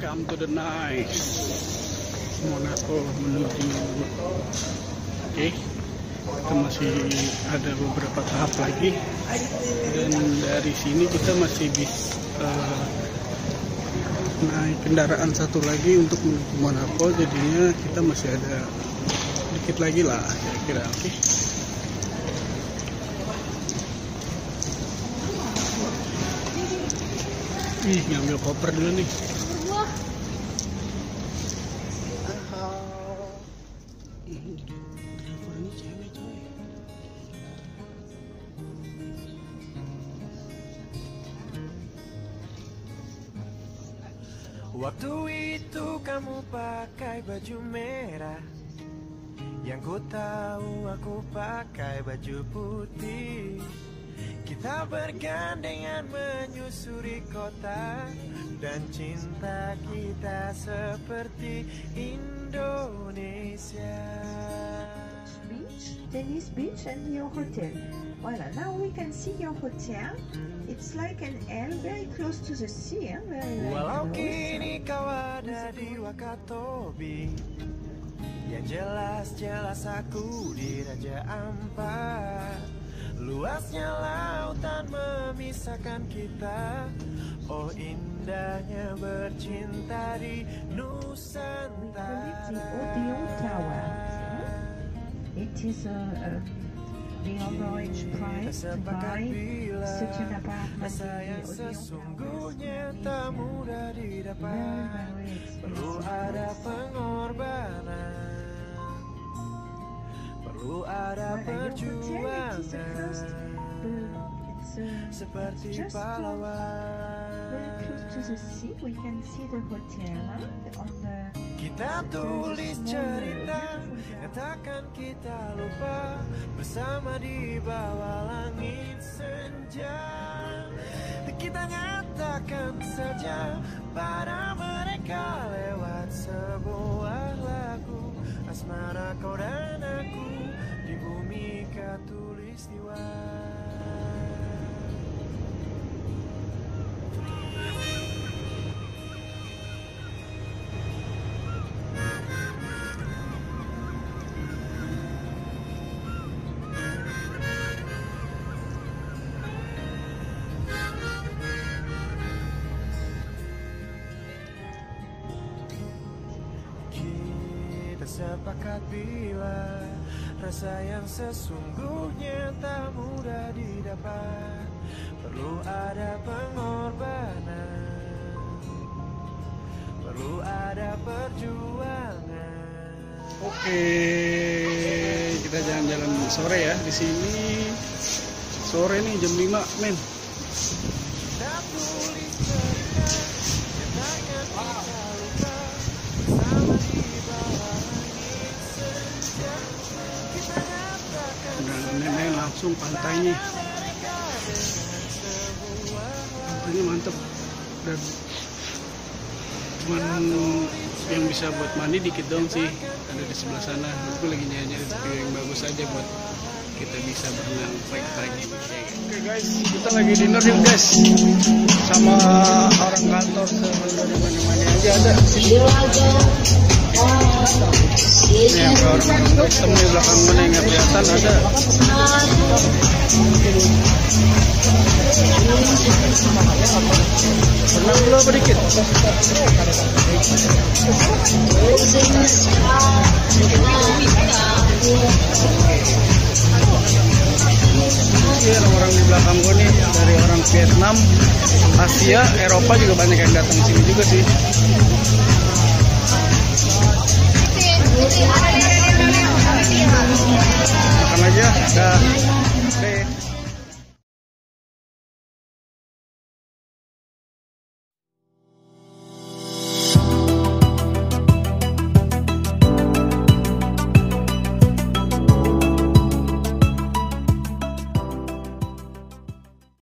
nice Monaco menuju oke kita masih ada beberapa tahap lagi dan dari sini kita masih bisa uh, naik kendaraan satu lagi untuk menuju Monaco jadinya kita masih ada dikit lagi lah kira-kira oke okay? Ih, ngambil koper dulu nih. Waktu itu kamu pakai baju merah. Yang ku tahu aku pakai baju putih. Kita bergandengan menyusuri kota. Dan cinta kita seperti Indonesia Venice Beach and your hotel. Voilà, now we can see your hotel. It's like an L, very close to the sea. eh, Very Walau close. kini kau ada di Wakatobi Yang jelas-jelas aku di Raja Ampat Luasnya lautan memisahkan kita Oh indahnya bercinta di Nusantara. It is a, a the average price to buy such an apartment in the sesungguhnya tak mudah didapat. Perlu ada pengorbanan. Perlu perjuangan uh, uh, Seperti uh, pahlawan Kita tulis cerita Yang takkan kita lupa Bersama di bawah langit senja. Kita nyatakan saja Pada mereka lewat sebuah lagu. Asmara kau dan aku Di bumi katulistiwa sepakat bila Rasa yang sesungguhnya tak mudah didapat. Perlu ada pengorbanan. Perlu ada perjuangan. Oke, kita jalan-jalan sore ya di sini. Sore nih jam 5, men. Kita langsung pantainya. Pantainya mantep. Dan cuman yang bisa buat mandi dikit dong sih. Ada di sebelah sana. Aku lagi nyari-nyari view yang bagus aja buat kita bisa berenang pagi-pagi. Oke guys, kita lagi dinner yuk guys. Sama orang kantor dari mana-mana aja ada. Ini yang orang sistem di belakang mana yang kelihatan ada. Pernah dulu apa dikit? Ini orang-orang di belakang gue nih dari orang Vietnam, Asia, Eropa juga banyak yang datang sini juga sih. Thank you.